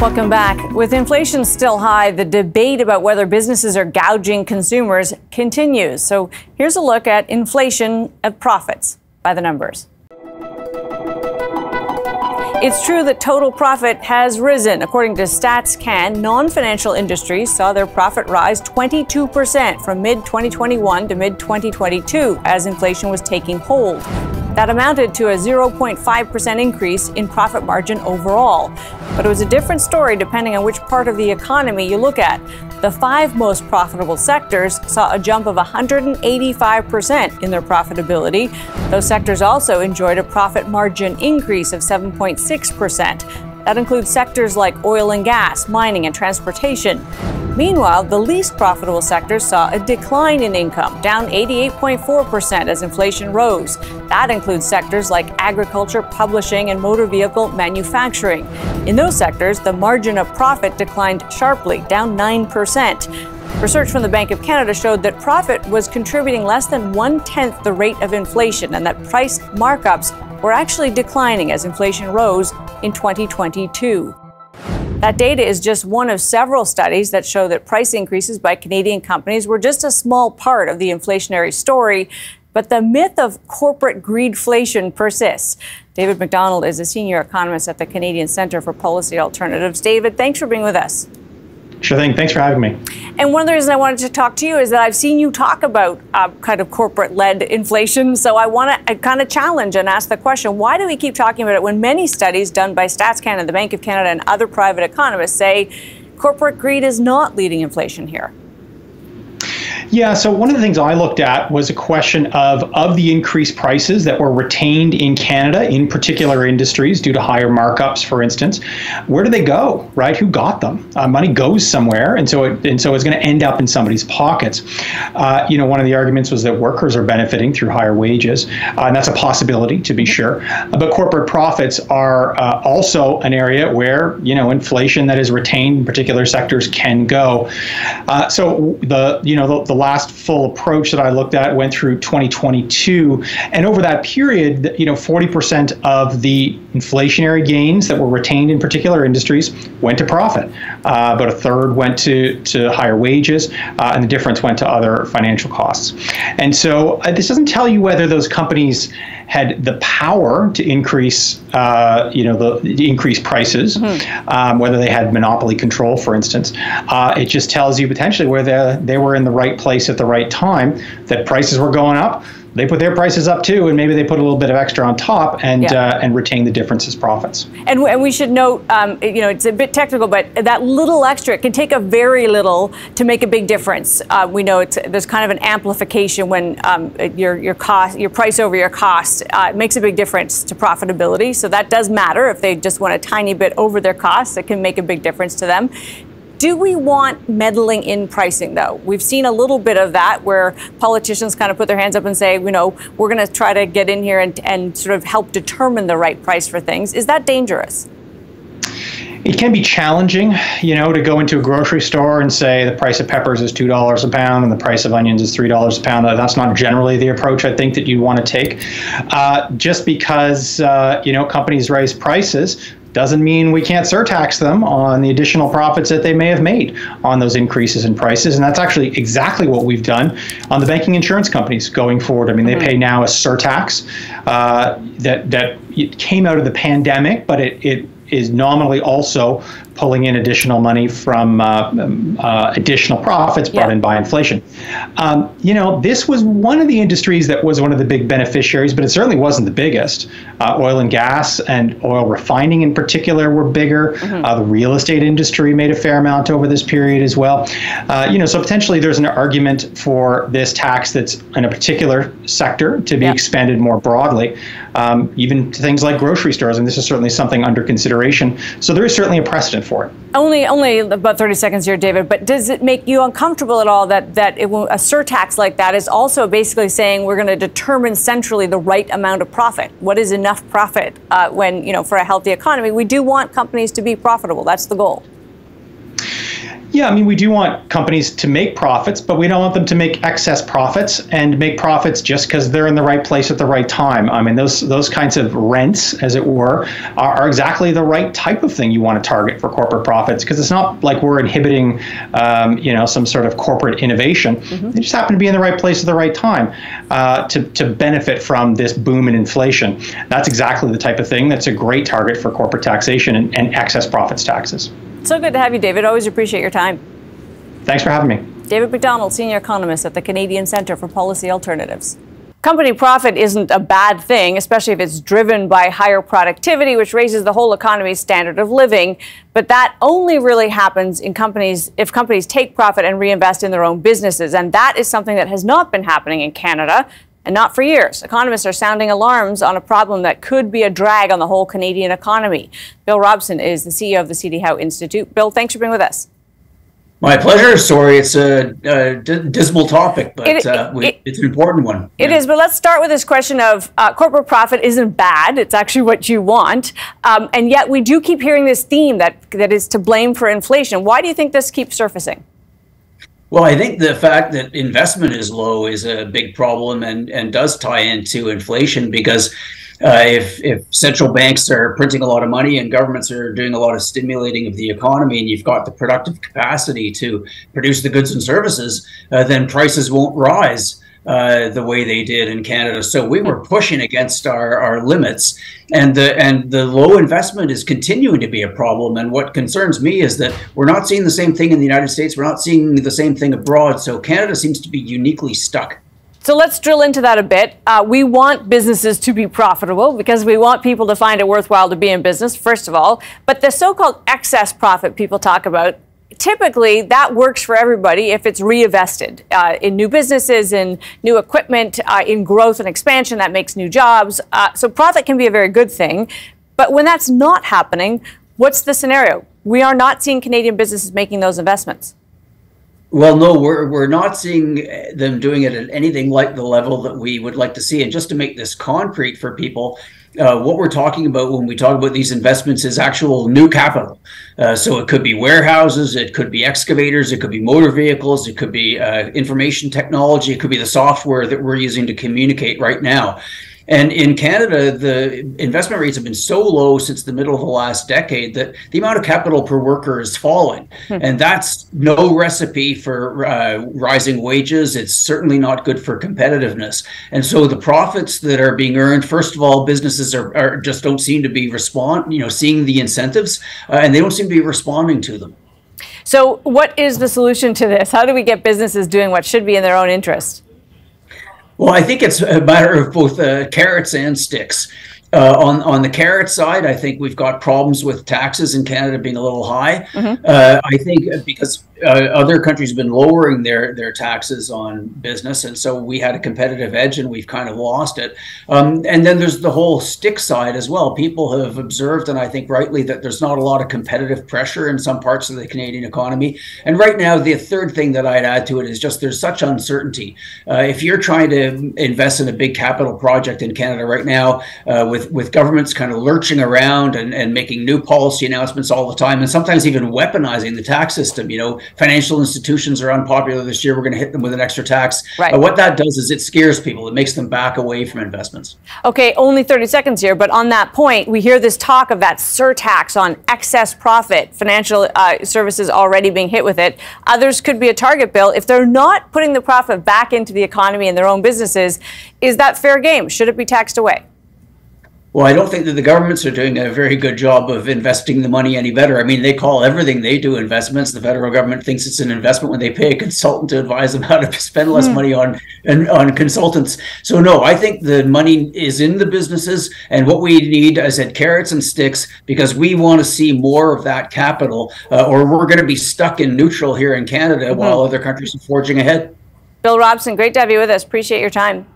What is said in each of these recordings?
Welcome back. With inflation still high, the debate about whether businesses are gouging consumers continues. So here's a look at inflation of profits by the numbers. It's true that total profit has risen. According to StatsCan, non financial industries saw their profit rise 22% from mid 2021 to mid 2022 as inflation was taking hold. That amounted to a 0.5% increase in profit margin overall. But it was a different story depending on which part of the economy you look at. The five most profitable sectors saw a jump of 185% in their profitability. Those sectors also enjoyed a profit margin increase of 7.6%. That includes sectors like oil and gas, mining, and transportation. Meanwhile, the least profitable sectors saw a decline in income, down 88.4% as inflation rose. That includes sectors like agriculture, publishing, and motor vehicle manufacturing. In those sectors, the margin of profit declined sharply, down 9%. Research from the Bank of Canada showed that profit was contributing less than one tenth the rate of inflation and that price markups were actually declining as inflation rose in 2022. That data is just one of several studies that show that price increases by Canadian companies were just a small part of the inflationary story. But the myth of corporate greedflation persists. David Macdonald is a senior economist at the Canadian Centre for Policy Alternatives. David, thanks for being with us. Sure thing. Thanks for having me. And one of the reasons I wanted to talk to you is that I've seen you talk about uh, kind of corporate led inflation. So I want to kind of challenge and ask the question why do we keep talking about it when many studies done by Stats Canada, the Bank of Canada, and other private economists say corporate greed is not leading inflation here? Yeah, so one of the things I looked at was a question of of the increased prices that were retained in Canada in particular industries due to higher markups, for instance, where do they go? Right? Who got them? Uh, money goes somewhere, and so it, and so it's going to end up in somebody's pockets. Uh, you know, one of the arguments was that workers are benefiting through higher wages, uh, and that's a possibility to be sure. but corporate profits are uh, also an area where you know inflation that is retained in particular sectors can go. Uh, so the you know the, the last full approach that I looked at went through 2022, and over that period, you know, 40% of the inflationary gains that were retained in particular industries went to profit. Uh, about a third went to to higher wages, uh, and the difference went to other financial costs. And so uh, this doesn't tell you whether those companies had the power to increase, uh, you know, the, the increase prices, mm-hmm. um, whether they had monopoly control, for instance. Uh, it just tells you potentially whether they were in the right place at the right time, that prices were going up they put their prices up too, and maybe they put a little bit of extra on top and yeah. uh, and retain the difference as profits. And, and we should note, um, you know, it's a bit technical, but that little extra it can take a very little to make a big difference. Uh, we know it's there's kind of an amplification when um, your your cost, your price over your cost, uh, makes a big difference to profitability. So that does matter if they just want a tiny bit over their costs. It can make a big difference to them. Do we want meddling in pricing, though? We've seen a little bit of that where politicians kind of put their hands up and say, you know, we're going to try to get in here and, and sort of help determine the right price for things. Is that dangerous? It can be challenging, you know, to go into a grocery store and say the price of peppers is $2 a pound and the price of onions is $3 a pound. That's not generally the approach I think that you want to take. Uh, just because, uh, you know, companies raise prices doesn't mean we can't surtax them on the additional profits that they may have made on those increases in prices. And that's actually exactly what we've done on the banking insurance companies going forward. I mean, mm-hmm. they pay now a surtax uh, that that came out of the pandemic, but it, it is nominally also pulling in additional money from uh, um, uh, additional profits brought yeah. in by inflation. Um, you know, this was one of the industries that was one of the big beneficiaries, but it certainly wasn't the biggest. Uh, oil and gas and oil refining in particular were bigger. Mm-hmm. Uh, the real estate industry made a fair amount over this period as well. Uh, you know, so potentially there's an argument for this tax that's in a particular sector to be yeah. expanded more broadly, um, even to things like grocery stores. And this is certainly something under consideration. So there is certainly a precedent for it. Only, only about 30 seconds here, David. But does it make you uncomfortable at all that that it a surtax like that is also basically saying we're going to determine centrally the right amount of profit? What is enough profit uh, when you know for a healthy economy? We do want companies to be profitable. That's the goal. Yeah, I mean, we do want companies to make profits, but we don't want them to make excess profits and make profits just because they're in the right place at the right time. I mean, those those kinds of rents, as it were, are, are exactly the right type of thing you want to target for corporate profits because it's not like we're inhibiting, um, you know, some sort of corporate innovation. Mm-hmm. They just happen to be in the right place at the right time uh, to to benefit from this boom in inflation. That's exactly the type of thing that's a great target for corporate taxation and, and excess profits taxes. So good to have you, David. Always appreciate your time. Thanks for having me. David Macdonald, Senior Economist at the Canadian Centre for Policy Alternatives. Company profit isn't a bad thing, especially if it's driven by higher productivity, which raises the whole economy's standard of living. But that only really happens in companies if companies take profit and reinvest in their own businesses. And that is something that has not been happening in Canada and not for years. Economists are sounding alarms on a problem that could be a drag on the whole Canadian economy. Bill Robson is the CEO of the CD Howe Institute. Bill, thanks for being with us. My pleasure. Sorry, it's a, a dismal topic, but it, uh, we, it, it's an important one. It yeah. is, but let's start with this question of uh, corporate profit isn't bad. It's actually what you want. Um, and yet we do keep hearing this theme that, that is to blame for inflation. Why do you think this keeps surfacing? Well, I think the fact that investment is low is a big problem and, and does tie into inflation because uh, if, if central banks are printing a lot of money and governments are doing a lot of stimulating of the economy and you've got the productive capacity to produce the goods and services, uh, then prices won't rise uh, the way they did in Canada. So we were pushing against our, our limits, and the and the low investment is continuing to be a problem. And what concerns me is that we're not seeing the same thing in the United States. We're not seeing the same thing abroad. So Canada seems to be uniquely stuck. So let's drill into that a bit. Uh, we want businesses to be profitable because we want people to find it worthwhile to be in business, first of all. But the so called excess profit people talk about typically that works for everybody if it's reinvested uh, in new businesses, in new equipment, uh, in growth and expansion that makes new jobs. Uh, so profit can be a very good thing. But when that's not happening, what's the scenario? We are not seeing Canadian businesses making those investments. Well, no, we're we're not seeing them doing it at anything like the level that we would like to see. And just to make this concrete for people, uh, what we're talking about when we talk about these investments is actual new capital. Uh, so it could be warehouses, it could be excavators, it could be motor vehicles, it could be uh, information technology, it could be the software that we're using to communicate right now. And in Canada, the investment rates have been so low since the middle of the last decade that the amount of capital per worker is falling. Hmm. And that's no recipe for uh, rising wages. It's certainly not good for competitiveness. And so the profits that are being earned, first of all, businesses are, are just don't seem to be respond, you know, seeing the incentives, uh, and they don't seem to be responding to them. So, what is the solution to this? How do we get businesses doing what should be in their own interest? Well, I think it's a matter of both uh, carrots and sticks. Uh, on on the carrot side, I think we've got problems with taxes in Canada being a little high. Mm-hmm. Uh, I think because uh, other countries have been lowering their their taxes on business, and so we had a competitive edge, and we've kind of lost it. Um, and then there's the whole stick side as well. People have observed, and I think rightly, that there's not a lot of competitive pressure in some parts of the Canadian economy. And right now, the third thing that I'd add to it is just there's such uncertainty. Uh, if you're trying to invest in a big capital project in Canada right now, uh, with with governments kind of lurching around and, and making new policy announcements all the time, and sometimes even weaponizing the tax system, you know financial institutions are unpopular this year. We're going to hit them with an extra tax. Right. Uh, what that does is it scares people. It makes them back away from investments. Okay, only 30 seconds here, but on that point, we hear this talk of that surtax on excess profit, financial uh, services already being hit with it. Others could be a target bill. If they're not putting the profit back into the economy and their own businesses, is that fair game? Should it be taxed away? Well, I don't think that the governments are doing a very good job of investing the money any better. I mean, they call everything they do investments. The federal government thinks it's an investment when they pay a consultant to advise them how to spend less mm. money on on consultants. So no, I think the money is in the businesses, and what we need, I said, carrots and sticks, because we want to see more of that capital, uh, or we're going to be stuck in neutral here in Canada mm-hmm. while other countries are forging ahead. Bill Robson, great to have you with us. Appreciate your time.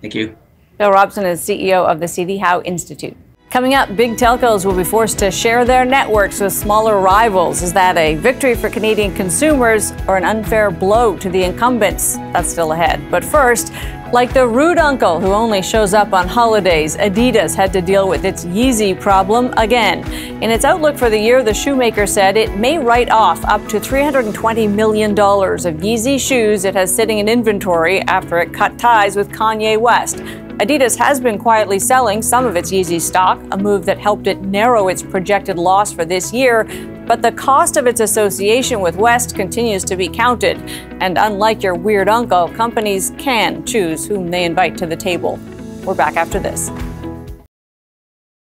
Thank you. Bill Robson is CEO of the CD Howe Institute. Coming up, big telcos will be forced to share their networks with smaller rivals. Is that a victory for Canadian consumers or an unfair blow to the incumbents? That's still ahead. But first, like the rude uncle who only shows up on holidays, Adidas had to deal with its Yeezy problem again. In its outlook for the year, the shoemaker said it may write off up to $320 million of Yeezy shoes it has sitting in inventory after it cut ties with Kanye West. Adidas has been quietly selling some of its Yeezy stock, a move that helped it narrow its projected loss for this year. But the cost of its association with West continues to be counted. And unlike your weird uncle, companies can choose whom they invite to the table. We're back after this.